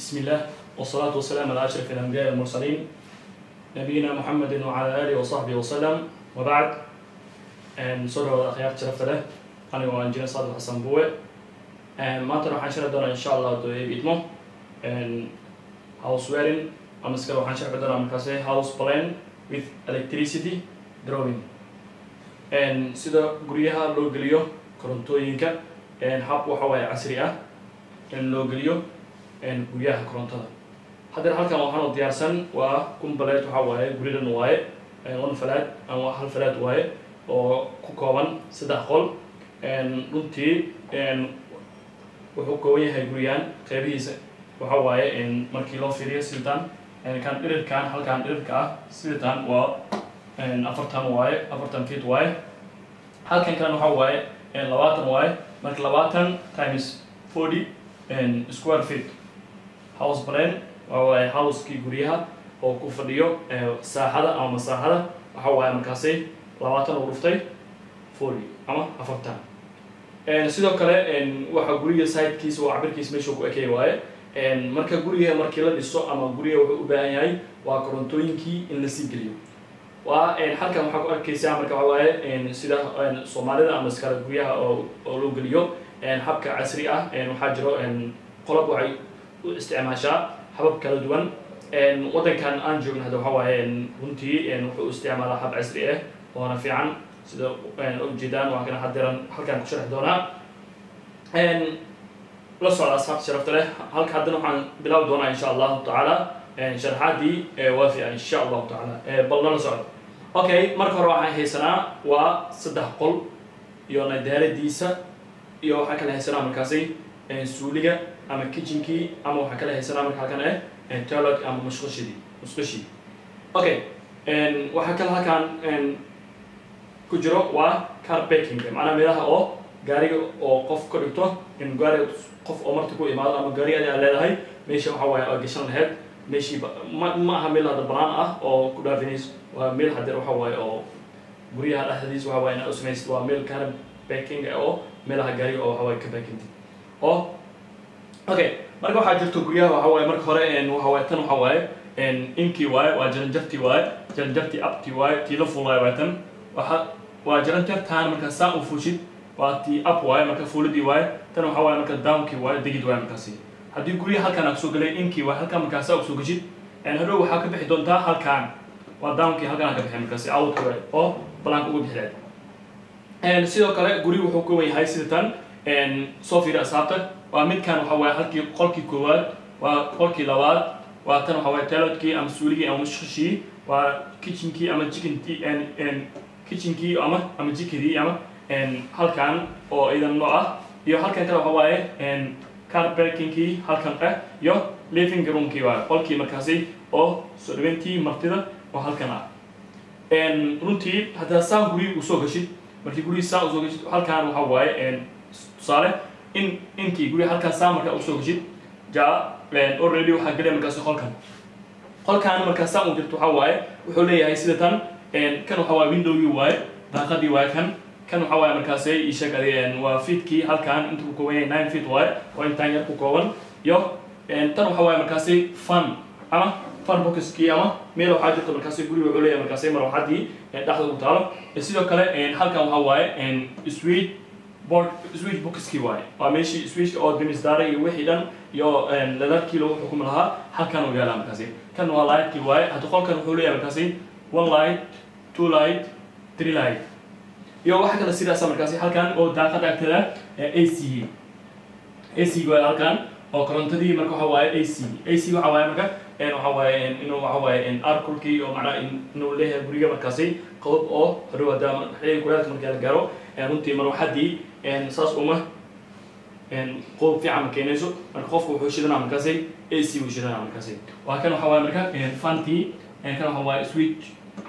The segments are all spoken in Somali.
بسم الله والصلاة والسلام على أشرف الأنبياء والمرسلين نبينا محمد وعلى آله وصحبه وسلم وبعد سورة الأخيار شرفت له أنا وأنجينا صادق حسن بوي maanta waxaan shari doonaa insha allah hadduu eeb idmo house wearing ama iskale waxaan sharxi doonaa markaasi house plan with electricity drawing sida guryaha loo geliyo korontooyinka hab waxa waaye casri ah in loo geliyo guryaha korontada. Haddana halkan waxaan u diyaarsan waa kumbaleed waxa waaye guridan waaye one falaad ama hal falaad waaye oo ku kooban saddex qol. Runtii wuxuu kooban yahay guriyaan qeybihiisa. Waxa waaye markii loo fiiriyo sidan kan dhirirkan halkan dhirirka ah sidan waa afartan waaye afartan feet waaye. Halkan kalena waxa waaye labaatan waaye. Marka labaatan times forty square feet house plan waxa waaye housekii guryaha oo ku fadhiyo saaxada ama masaaxada waxa waaye markaasi labaatan u dhuftay forty ama afartan. Sidoo kale waxa guriga sidekiisa waa cabirkiisa meesha ku ekey waaye marka guriga markii la dhiso ama guriga wuxuu u baahan yahay waa korontooyinkii in la sii geliyo. Waa halkan waxaa ku arkeysaa marka waxa waaye sida soomaalida ama iskale guryaha oo oo loo geliyo habka casri ah waxaa jiro qolob waxay isticmaashaa habab kala duwan. Waddankan aan joogno hadda waxa waaye runtii wuxuu isticmaalaa hab casri ah oona fiican. Sida ujeedaan waa kana hadeeran halkaan ku sharxi doonaa. La socda asxaabta sharafta leh. Halka haddana waxaan bilaabi doonaa insha allahu tacaala sharxaadii waafi ah insha allahu tacaala bal nala socda okay marka hore waxaan haysanaa waa saddex qol iyo nadaaladiisa iyo waxaan kala haysanaa markaasi suuliga ama kitchenkii ama waxaan kala haysanaa marka halkan eh toilet ama musqushidii musqushii okay waxaa kale halkaan ku jiro waa car baking macnaha meelaha oo gaariga oo qof ka dhigto in gaariga qof oo marti ku imaado ama gaari adi aad leedahay meesha waxa waaye aad gashan laheyd meeshii ma ma aha meel hadda banaan ah oo ku dhaafinayso waa meel hadeer waxa waaye oo guryaha dhexdiis waxa waaye inaad u samaysid waa meel car baking oo meelaha gaariga oo waxa waaye ka bakinti oo okay marka waxaa jirto guryaha waxa waaye marka hore waxa waaye tan waxa waaye inkii waaye waa jaranjartii waaye jaranjartii abtii waaye tii la fuulaayo waa tan. Waxa waa jaranjartaan markaa saa u fuushid waa tii up waaye marka fuulidii waaye tan waxa waaye marka downkii waaye degid waaye markaasi haddii guryaha halkaan aa ku soo galay inkii waaye halkaan markaa saa u soo geshid hadhow waxaa ka bixi doontaa halkaan. Waa downkii halkaan aa ka bixi markaasi outki waaye oo balaanka uga bixi sidoo kale guriga wuxuu ka wan yahay sida tan soo fiiri asaabta waa midkan waxa waaye halkii qolkii koowaad waa qolkii labaad waa tan waxa waaye toiletkii ama suuligii ama mushqishii waa kitchenkii ama chickentii kitchenkii ama ama jikadii ama halkan oo idan noo ah iyo halkan kale waxa waaye car parkingkii halkan ah iyo living roomkii waaye qolkii markaasi oo soo dhaweyntii martida oo halkan ah. Runtii haddaa saa gurigi u soo gashid markii gurigi saa u soo gashid halkan waxa waaye tusaale in inkii guriga halkan saa markaa u soo gashid ja already waxaa gelaya markaasi qolkan qolkan markaa saa u jirto waxa waaye wuxuu leeyahay sida tan kan waxa waaye windowgii waaye daaqadii waaye kan kan waxa waaye markaasi ishag waa fitkii halkan inta ku kooban yahay nine feet waaye oo intaan yar ku kooban iyo tan waxa waaye markaasi fun ama fun boxkii ama meel waxaa jirta markaasi guriga wuxuu leeyahay markaasi marwaxadii dhexda ugu taalo. Sidoo kale halkan waxa waaye board switch boxkii waaye waa meeshii switchka oo dimisdaara iyo wixii dhan iyo ladarkii lagu xukumi lahaa halkan uu yaalaa markaasi. Kan waa lightkii waaye hadda qolkan wuxuu leeyahay markaasi one light two light three light. Iyo waxa kale sidaasa markaasi halkan oo daaqada agteeda a c. A c waaye halkan oo korontadii marka waxa waaye a c. A c waxa waaye marka waxa waaye inuu waxa waaye arkulkii oo macnaha inuu leeyahay guriga markaasi qodob oo hadhow hadda xilliga kulaadka markii la gaaro runtii marwaxadii saas uma qodob fiican ma keenayso. Marka qofku wuxuu shidanaa markaasi a c uu shidanaa markaasi waa kan waxa waaye marka fantii kan waxa waaye switch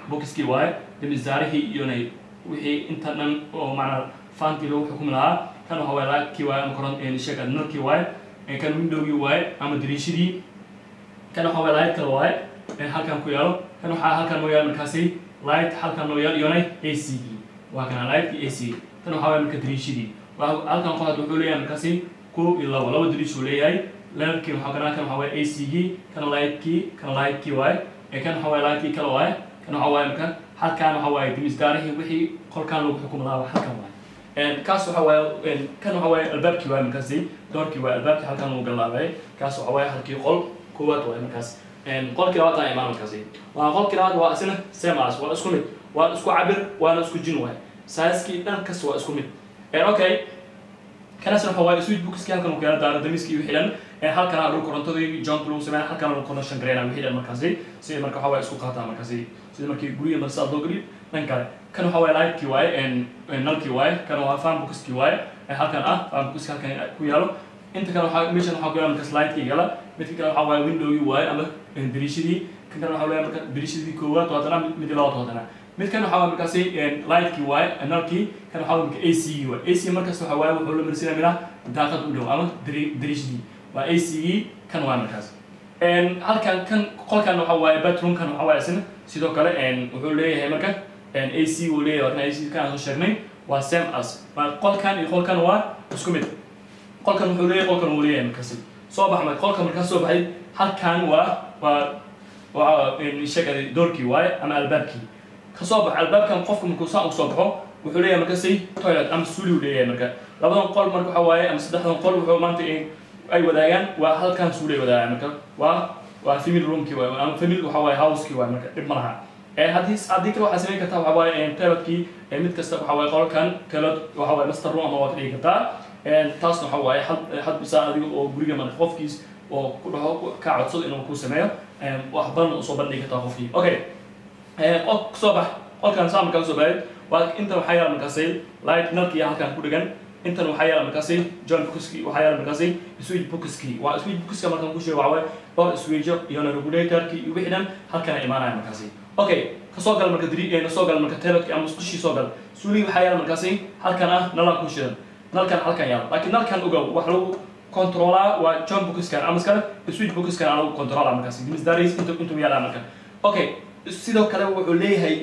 boxkii waaye dimisaarihii iyonay wixii inta dhan oo macnaa fantii lagu xukumi lahaa kan waxa waaye laagkii waaye ama koron sheega nalkii waaye kan windowgii waaye ama dariishadii kan waxa waaye light kale waaye halkan ku yaalo. Kan waxaa halkan noo yaalo markaasi light halkan noo yaalo iyonay a c. gii waa kana lightkii a c. Tan waxa waaye marka dariishadii. Halkan qolad wuxuu leeyahay markaasi kow iyo labo laba dariish uu leeyahay. Leerkii waxaa kana kan waxaa waaye a c gii kan lightkii kan lightkii waaye ee kan waxaa waaye lightkii kale waaye kan waxaa waaye marka halkaan waxaa waaye dimisdaarihii wixii qolkaan lagu xukumo lahaa halkan waaye. Kaas waxa waaye kan waxa waaye albaabkii waaye markaasi doorkii waaye albaabkii halkan lagu galaabay. Kaas waxa waaye halkii qol. Koowaad waaye markaas qolkii labaad aan imaan markaasi waa qolkii labaad waa isna same as waa isku mid waa isku cabir waana isku jin waaye saiskii dhan kasta waa isku mid. Okay. Kanasna waxa waaye switch bookski halkan uu keena daara damiskii wixii dhan. Halkan aa lagu korontadii johnka lagu sameeya halkan lagu connection gareynaa wixii dhan markaasi. Sida marka waxa waaye isku qaataa markaasi. Sida markii guriga marsaa loo geliyo dhan kale. Kan waxa waaye lightkii waaye nalkii waaye kan waa fan bookskii waaye halkan ah fan bookski halkan ku yaalo inta kale waxaa meeshan waxaa ku yaalla markaas lightkii gala midka kale waxaa waaye windowgii waaye ama dariishadii. Kan kale waxaa waaye marka dariishadii koowaad toodana mid labaad toodana midkan waxaa waaye markaasi lightkii waaye nalkii kan waxaa waaye marka a c gii waaye a c markaas waxaa waaye wuxuu la marsinaya minaa daaqad u dhow ama dariishadii. Waa a c gii kan waaye markaas. Halkan kan qolkan waxaa waaye bathroomkan waxaa waaye isna sidoo kale wuxuu leeyahay marka a c uu leeyahay. Waa a c kan soo sheegnay waa same as. Qolkan iyo qolkan waa isku mid qolkan wuxuu leeyahay qolkan uu leeyahay markaasi soo baxmay. Qolka markaas soo baxay halkan waa waa waa sheegay doorkii waaye ama albaabkii. Ka soo bax albaabkan qofka markuu saa u soo baxo wuxuu leeyahay markaasi toilet ama suuli uu leeyahay marka labadan qol marka waxa waaye ama saddexdan qol wuxuu maanta ay wadaagaan waa halkan suuli ay wadaagaan marka waa waa family roomkii waaye ama family waxa waaye housekii waaye marka dhib ma laha. Haddii haddii kale waxaa samayn kartaa waxa waaye toiletkii mid kasta waxa waaye qolkan toilet waxa waaye master room ama waa ka dhigi kartaa taasna waxa waaye had bisaa adiga oo guriga marka qofkiis oo ku dhaho ka codsado inuu ku sameeyo wax badan u soo bandhigi kartaa qofkii okay qol soo bax qolkan saa markaa soo baxay waa intan waxaa yaalla markaasi light nalkii halkan ku dhigan intan waxaa yaalla markaasi john bookiski waxaa yaalla markaasi switch bookiski waa switch bookiska markaan ku sheego waxaa waaye dhowr switcho iyona regulatorki iyo wixii dhan halkana imaanaya markaasi okay ka soo gal marka dri ka soo gal marka teledki ama musqushii soo gal suuligi waxaa yaalla markaasi halkan ah nalan ku shidan nalkan halkan yaalo laakiin nalkan ogow wax lagu controlaa waa john bookiskan ama iskale switch bookiskan aa lagu controla markaasi dimisdaris intu intuu yaalla marka. Okay sidoo kale wuxuu leeyahay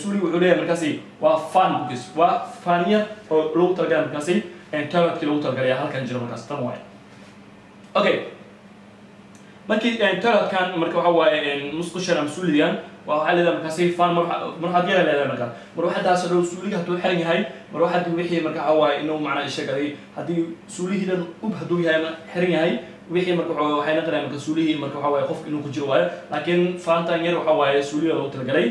suuli wuxuu leeyahay markaasi waa fan bookis waa faniya oo lagu talagalay markaasi toiletkii lagu talagalaya halkan jiro markaas. Tan waaye okay markii toiletkan marka waxa waaye musqushan ama suuligan waa waxaa leedahay markaasi fan marwaxaad yala leedahay markaas marwaxadaas dhow suuliga hadduu xiran yahay marwaxadii wixii marka waxa waaye inuu macnaa isheegaday haddii suulihii dhan ub hadduu yahay xiran yahay wixii marka waxa waxay naqanaya marka suulihii marka waxa waaye qofka inuu ku jiro waayo. Laakiin faantan yar waxa waaye suuliga loogu talagalay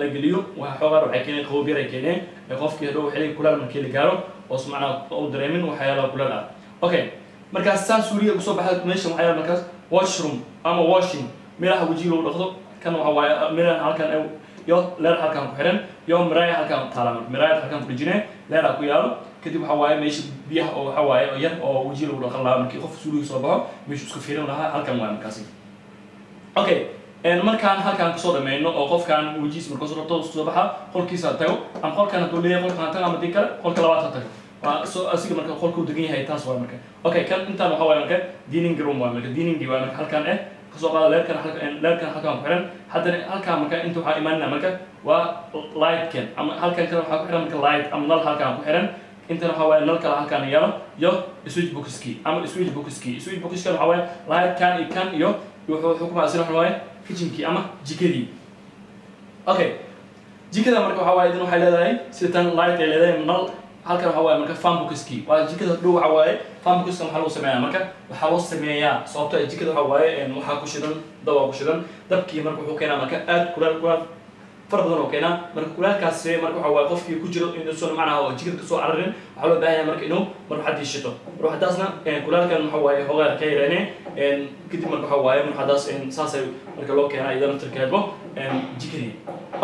la geliyo waa xoogaar waxay keeneen qaboob yar ay keeneen qofkii hadhow xilliga kulaal markii la gaaro oos macnaa u dareemin waxyaalaha kulaal ah. Okay markaas saan suuliga ku soo baxda meeshan waxaa yaalla markaas washroom ama washing meelaha wejiga lagu dhaqdo kan waxa waaye meelahan halkan iyo leer halkan ku xiran iyo miraaya halkan taala miraayad halkan ku dhijine leeraa ku yaalo. Kadib waxa waaye meesha biyaha oo waxa waaye oo yar oo wejiga lagu dhaqan lahaa markii qof suuliga soo baxo meeshu isku fiirin lahaa halkan waaye markaasi okay markaan halkaan ka soo dhameyno oo qofkaan wejiis markuu soo rabto soo baxa qolkiisa tago ama qolkaan hadduu leeyahay qolkaan tago ama dii kale qolka labaad ha tago. Waa so asiga marka qolkuu degan yahay taas waay marka. Okay kan intaan waxa waaye marka dining room waay marka diningi waay marka halkaan eh nal kale halkaan yaalo iyo switch bookski ama switch bookski switch bookiskan waxaa waaye lightkan iyo kan iyo wuxuu xukumaa sida waxa waaye kitchenkii ama jikadii okay jikada marka waxaa waaye idin waxay leedahay sida tan light ay leedahay nal halkan waxaa waaye marka fanbookski waa jikada dhow waaye fanbookiskan waxaa lagu sameeyaa? Marka waxaa loo sameeyaa sababto ay jikada waxaa waaye waxaa ku shidan dawaa ku shidan. Dabkii marka wuxuu keenaa marka aad kulaal kulaal fara badan oo keenaa marka kulaalkaas marka waxaa waaye qofkii ku jiro inuusan macnaha oo jikada ka soo cararin waxaa loo baahan yahay marka inuu marwaxadii shito marwaxadaasna kulaalkan waxaa waaye hogaar ka yareene kadib marka waxaa waaye marwaxadaas saasay marka loo keenaa iyadana tirkeedbo jikadii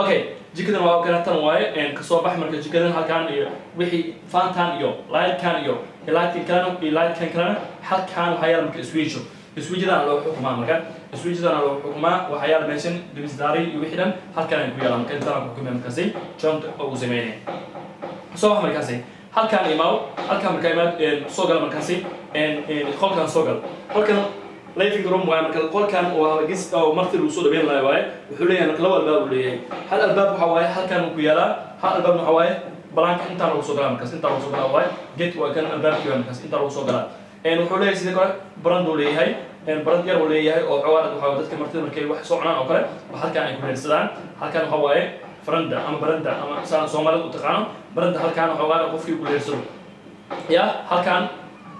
okay jikadan waa kana tan waaye ka soo bax marka jikadan halkaan iyo wixii fantan iyo lightkan iyo lightkan kalena iyo lightkan kalena halkaan waxaa yaalla marka switcho switchadana loo xukumaa marka? Switchadana loo xukumaa waxaa yaalla meeshan dimisdaari iyo wixii dhan halkaan ay ku yaalla marka intaan ku xukumay markaasi jont ugu sameynaya soo bax markaasi halkaan imaaw halkaan markaa imaad soo gala markaasi qolkaan soo gal. Qolkan living room waaye marka qolkan waa gis oo marti lagu soo dhaweyn lahaa waaye wuxuu leeyahay marka laba albaab uu leeyahay. Hal albaab waxa waaye halkan uu ku yaalaa hal albaab waxa waaye balaanka intaa lagu soo galaa markaas intaa lagu soo galaa waaye gate waa kan albaabkii waa markaas intaa lagu soo galaa wuxuu leeyahay sidoo kale brand uu leeyahay. Barand yar uu leeyahay oo xoogaa waxa dadka martida markay wax soo cunaan oo kale halkan ay ku leersadaan halkan waxa waaye faranda ama baranda ama saan soomaalida u taqaano baranda halkaan xoogaa qofkii ku leersado ya halkaan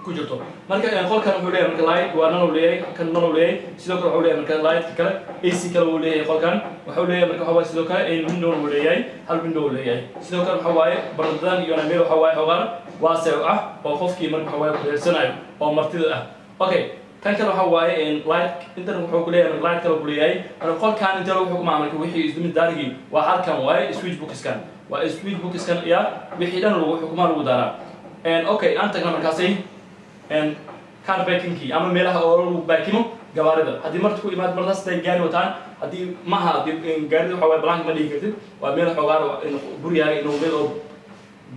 ku jirto marka qolkan wuxuu leeyahay marka light waa nan leeyahay kan nan leeyahay sidoo kale wuxuu leeyahay marka lightka kale AC kale uu leeyahay qolkan. Wuxuu leeyahay marka waxa waaye sidoo kale window uu leeyahay hal window uu leeyahay sidoo kale waxa waaye barandadan iyo meel waxa waaye xoogaa waase ah oo qofkii marka waxa waaye ku leersanayo oo martida ah. Okay tan kale waxa waaye light intan wuxuu ku leeyahay light kale ku leeyahay marka qolkan inta wuxuu ku maamalka wixii isdumid daarigii waa halkan waaye switch boxkan waa switch boxkan ya wixii dhan lagu xukumaa lagu daaraa. Okay aan tagna markaasi car backingkii ama meelaha oo baakimo gawaarida haddii marta ku imaad martaas haday gaari wataan haddii maha gaarida waxa waaye balaanka ma dhigi kartid waa meel xoogaa gurigaaga inuu meel oo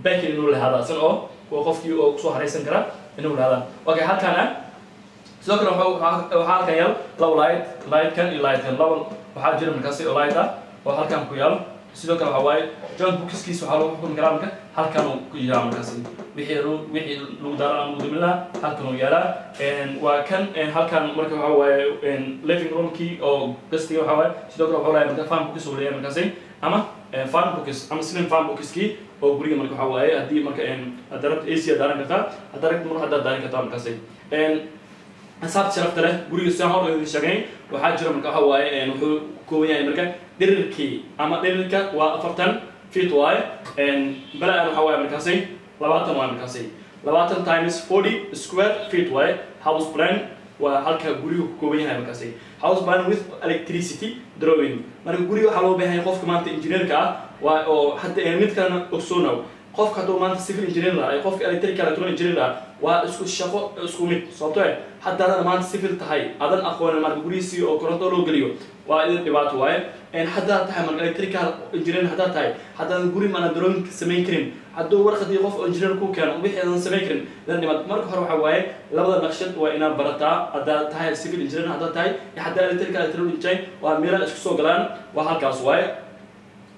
backing inuu lahaadaasan oo kuwa qofkii oo ku soo haraysan kara inuu lahaadaan okay halkaana sidoo kale waxaa halkan yaal laba light lightkan iyo lightkan laba waxaa jira markaasi oo light ah oo halkan ku yaal sidoo kale waxaa waaye john bookiskiis waxaa lagu xukumi karaa marka halkan uu ku jiraa markaasi wixii wixii lagu daaran lagu dumin lahaa halkan uu yaalaa. Waa kan halkan marka waxaa waaye living roomkii oo gastiga waxaa waaye sidoo kale waxaa waaye marka fan bookis uu leeyahay markaasi ama fan bookis ama slim fan bookiskii oo guriga marka waxaa waaye haddii marka hadda rabta ac aad daaran kartaa hadda rabta mar haddaad daaran kartaa markaasi asaabta sharafta leh guriga sidaan hor idin sheegnay waxaa jira marka waxa waaye wuxuu kooban yahay marka dhirirkii ama dhirirka waa afartan feet waaye bala-an waxa waaye markaasi labaatan waaye markaasi labaatan times forty square feet waaye house plan waa halka guriga ku kooban yahay markaasi house plan with electricity drawing. Marka guriga waxaa loo baahan qofka maanta engineerka ah waa oo hadda mid kalena ogsoonow qofka hadduu maanta civil engineer lahaa qofka electrical electronic engineer waa isku shaqo isku mid sababto eh haddaadan maanta civil tahay adan aqoonin marka gurihiisii oo koronto loo geliyo waa idin dhibaato waaye haddaad tahay marka electrical engineer haddaad tahay haddaadan guri maana drawing samayn karin hadduu warqadii qof engineer ku keeno wixii aadan samayn karin idan dhibaat. Marka hore waxaa waaye labada naqshad waa inaad barataa haddaad tahay civil engineer haddaad tahay iyo haddaa electrical electronic engineer waa meelaha isku soo galaan waa halkaas waaye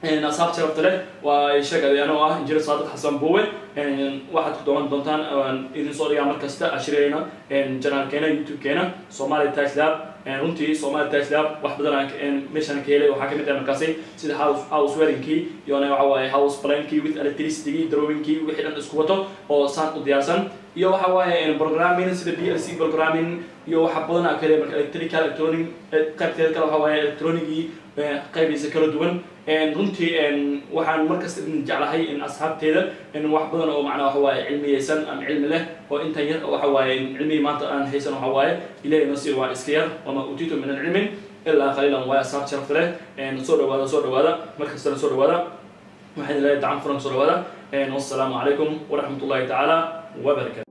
asaabta sharafta leh waa sheegay anoo ah injineer saadiq xasan buwe. Waxaad ku dooman doontaan idin soo dhigaa mar kasta ashirayna janaalkeena youtube-keena somali tax lab. Runtii somali tax lab wax badan meeshaan ka helay waxaa ka mid ah markaasi sida house wearingkii iyona waxa waaye house plankii with electricity drawingkii wixii dhan isku wato oo saan u diyaarsan iyo waxa waaye programming sida b l c programming iyo waxa badan aa kale marka electrical electronic qaybteeda kale waxa waaye electronigii qaybiisa kala duwan. Runtii waxaan markasta jeclahay in asxaabteeda wax badan oo macnaa waxa waaye cilmiyeysan ama cilmi leh oo intan yar waxa waaye cilmihii maanta aan haysan waxa waaye ilahay noo sii waa iska yar wama utiitu min alcilmi ilaa qaliilan. Waaye asxaabta sharafta leh soo dhawaada soo dhawaada mar kastana soo dhawaada. Waxaan ilahay dacan furan soo dhawaada. Wassalaamu calaykum waraxmat ullahi tacaala wabarakatu